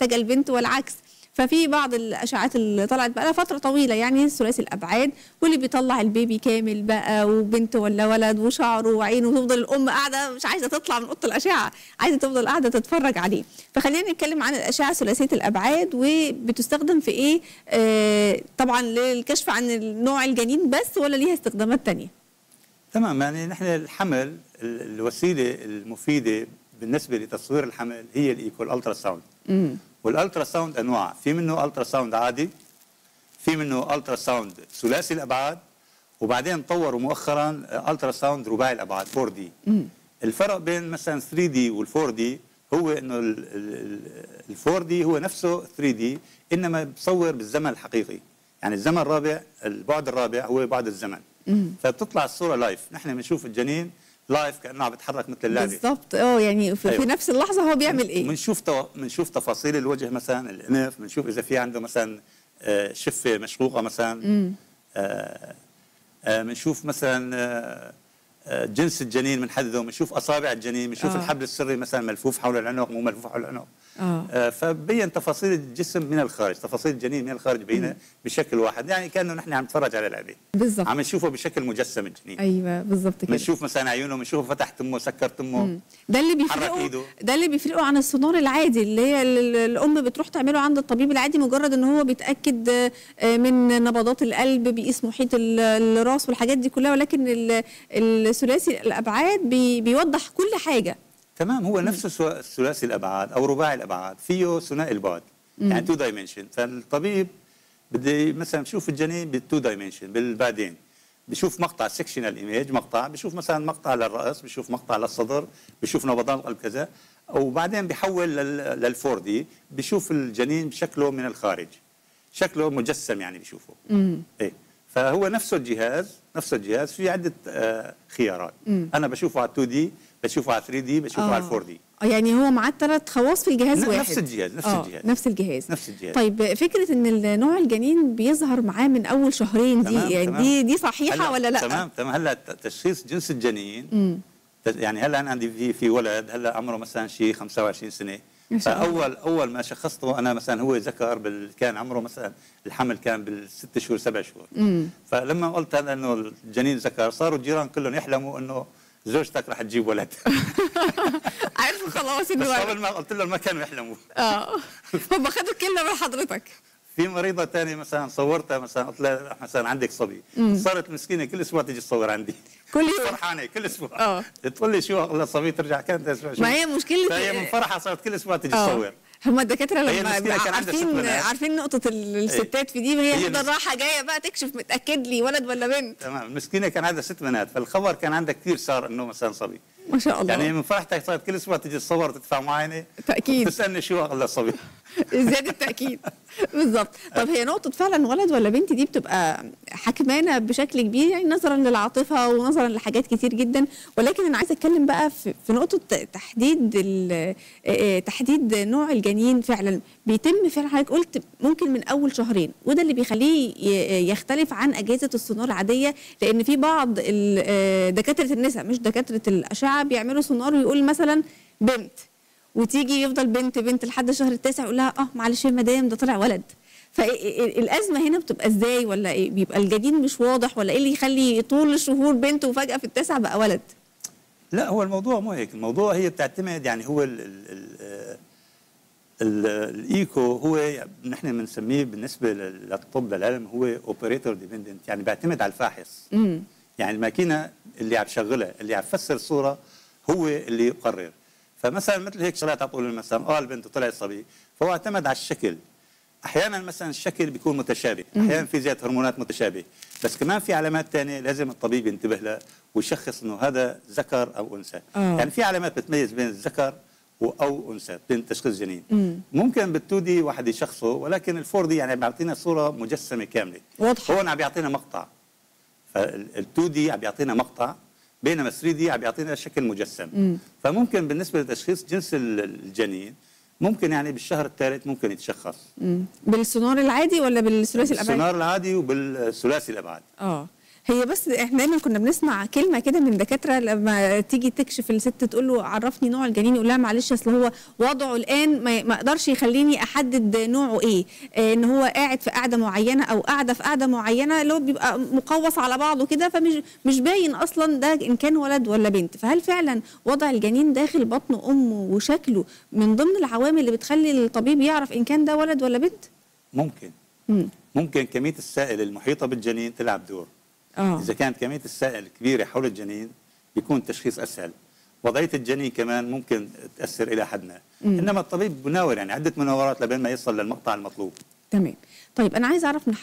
محتاجة البنت والعكس. ففي بعض الاشعاعات اللي طلعت بقى لها فترة طويلة يعني ثلاثي الأبعاد واللي بيطلع البيبي كامل بقى وبنت ولا ولد وشعره وعينه وتفضل الأم قاعدة مش عايزة تطلع من أوضة الأشعة عايزة تفضل قاعدة تتفرج عليه. فخلينا نتكلم عن الأشعة ثلاثية الأبعاد وبتستخدم في إيه؟ آه طبعا للكشف عن نوع الجنين بس ولا ليها استخدامات تانية؟ تمام يعني نحن الحمل ال- الوسيلة المفيدة بالنسبة لتصوير الحمل هي ال echo ال ultrasound. وال ultrasound أنواع. في منه ultrasound عادي في منه ultrasound ثلاثي الأبعاد وبعدين طوروا مؤخرا ultrasound رباعي الأبعاد 4 D. الفرق بين مثلا 3 D وال 4 D هو إنه ال 4 D هو نفسه 3 D إنما بصور بالزمن الحقيقي. يعني الزمن الرابع البعد الرابع هو بعد الزمن. فبتطلع الصورة live نحن بنشوف الجنين live كأنه عم بيتحرك مثل اللعبة. بالظبط آه يعني في, أيوة. في نفس اللحظة هو بيعمل إيه؟ بنشوف تو... بنشوف تفاصيل الوجه مثلا الأنف بنشوف إذا في عنده مثلا آه، شفة مشقوقه مثلا. بنشوف مثلا آه، آه، جنس الجنين بنحدده بنشوف أصابع الجنين بنشوف. الحبل السري مثلا ملفوف حول العنق مو ملفوف حول العنق. آه. آه، فبين تفاصيل الجسم من الخارج تفاصيل الجنين من الخارج بينه بشكل واحد. يعني كأنه نحن عم نتفرج على لعبه بالظبط عم نشوفه بشكل مجسم الجنين. أيوه بالظبط كده. بنشوف مثلا عيونه بنشوفه فتح تمه سكر تمه ده اللي بيفرقه. ده اللي بيفرقه عن السونار العادي اللي هي ال- ال- الأم بتروح تعمله عند الطبيب العادي مجرد إن هو بيتأكد آه، من نبضات القلب بيقيس محيط ال- الراس والحاجات دي كلها. ولكن ال- الثلاثي الأبعاد بي بيوضح كل حاجة. تمام هو نفسه ثلاثي الأبعاد أو رباعي الأبعاد فيه ثنائي البعد يعني two dimension فالطبيب بده مثلا بشوف الجنين بال two dimension بالبعدين. بشوف مقطع sectional image مقطع بشوف مثلا مقطع للرأس بشوف مقطع للصدر بشوف نبضان القلب كذا وبعدين بيحول لل- لل four D بشوف الجنين بشكله من الخارج. شكله مجسم يعني بشوفه. إيه. فهو نفسه الجهاز نفسه الجهاز في عدة آه خيارات. أنا بشوفه على 2 D بشوفه على 3 D بشوفه على 4 D. آه، يعني هو معاه ثلاث خواص في الجهاز ن- واحد. نفس الجهاز، نفس آه، الجهاز. نفس الجهاز. نفس الجهاز. طيب فكرة إن النوع الجنين بيظهر معاه من أول شهرين دي تمام، يعني تمام. دي دي صحيحة ولا لأ؟ تمام تمام. هلا تشخيص جنس الجنين؟ ت- يعني هلا أنا عندي في في ولد هلا عمره مثلا شيء 25 سنة. فاول أول ما شخصته أنا مثلا هو ذكر بال كان عمره مثلا الحمل كان بالست شهور سبع شهور. فلما قلت هذا إنه الجنين ذكر صاروا الجيران كلهم يحلموا إنه زوجتك رح تجيب ولد. عارفه خلاص إنه بس. قبل ما قلت لهم ما كانوا يحلموا. آه. هم خدوا الكلمة من حضرتك. في مريضة ثانية مثلا صورتها مثلا قلت لها مثلا عندك صبي. صارت مسكينة كل أسبوع تيجي تصور عندي. كل يوم فرحانة كل أسبوع. آه. تقول لي شو والله الصبي ترجع كانت أسبوع شو؟ ما هي مشكلة. فهي من فرحها صارت كل أسبوع تيجي آه. تصور. هم الدكاترة لما عارفين. عارفين نقطة ال- الستات في دي هي هي تفضل رايحة جاية بقى تكشف متأكد لي ولد ولا بنت. تمام. المسكينة كان عندها ست بنات فالخبر كان عندها كثير صار إنه مثلا صبي. ما شاء الله. يعني من فرحتها صارت كل أسبوع تيجي تصور وتدفع معاينة تأكيد. تسالني شو والله الصبي زيادة تاكيد بالظبط. طب هي نقطة فعلا ولد ولا بنت؟ دي بتبقى حكمانة بشكل كبير يعني نظرا للعاطفة ونظرا لحاجات كتير جدا. ولكن أنا عايزة أتكلم بقى في, نقطة تحديد تحديد نوع الجنين فعلا. بيتم فعلا حضرتك قلت ممكن من أول شهرين وده اللي بيخليه يختلف عن أجهزة السونار العادية. لأن في بعض دكاترة النساء مش دكاترة الأشعة بيعملوا سونار ويقول مثلا بنت. وتيجي يفضل بنت بنت لحد الشهر التاسع يقول لها آه معلش يا مدام ده طلع ولد. فالازمه هنا بتبقى إزاي؟ ولا إيه؟ بيبقى الجنين مش واضح؟ ولا إيه اللي يخلي طول الشهور بنت وفجأة في التاسع بقى ولد؟ لا هو الموضوع مو هيك الموضوع هي بتعتمد يعني هو ال ال ال ال الإيكو هو نحن بنسميه بالنسبة لل- للطب للعلم هو operator dependent يعني بيعتمد على الفاحص. يعني الماكينة اللي عم تشغلها اللي عم تفسر الصورة هو اللي يقرر. فمثلا مثل هيك شغلات عم تقول مثلا آه البنت طلعت صبي فهو اعتمد على الشكل. أحيانا مثلا الشكل بيكون متشابه أحيانا في زيادة هرمونات متشابه بس كمان في علامات ثانية لازم الطبيب ينتبه لها ويشخص إنه هذا ذكر أو أنثى. آه. يعني في علامات بتميز بين الذكر أو أنثى بين تشخيص جنين. مم. ممكن بالتو دي واحد يشخصه ولكن الفور دي يعني بيعطينا صورة مجسمة كاملة. واضحة. هون عم بيعطينا مقطع. فال2 دي عم بيعطينا مقطع بينما 3 دي عم بيعطينا شكل مجسم. فممكن بالنسبة لتشخيص جنس ال- الجنين ممكن يعني بالشهر الثالث ممكن يتشخص. مم. بالسونار العادي ولا بالثلاثي الأبعاد؟ بالسونار العادي وبالثلاثي الأبعاد. آه. هي بس إحنا دايما كنا بنسمع كلمة كده من دكاترة لما تيجي تكشف الست تقول له عرفني نوع الجنين يقول لها معلش أصل هو وضعه الآن ما أقدرش يخليني أحدد نوعه إيه. آه، إن هو قاعد في قاعدة معينة أو قاعدة في قاعدة معينة اللي هو بيبقى مقوس على بعضه كده فمش مش باين أصلا ده إن كان ولد ولا بنت. فهل فعلا وضع الجنين داخل بطن أمه وشكله من ضمن العوامل اللي بتخلي الطبيب يعرف إن كان ده ولد ولا بنت؟ ممكن. مم. ممكن كمية السائل المحيطة بالجنين تلعب دور. آه. إذا كانت كمية السائل كبيرة حول الجنين بيكون التشخيص أسهل. وضعية الجنين كمان ممكن تأثر إلى حد ما إنما الطبيب بناور يعني عدة مناورات لبين ما يصل للمقطع المطلوب. تمام. طيب أنا عايز أعرف من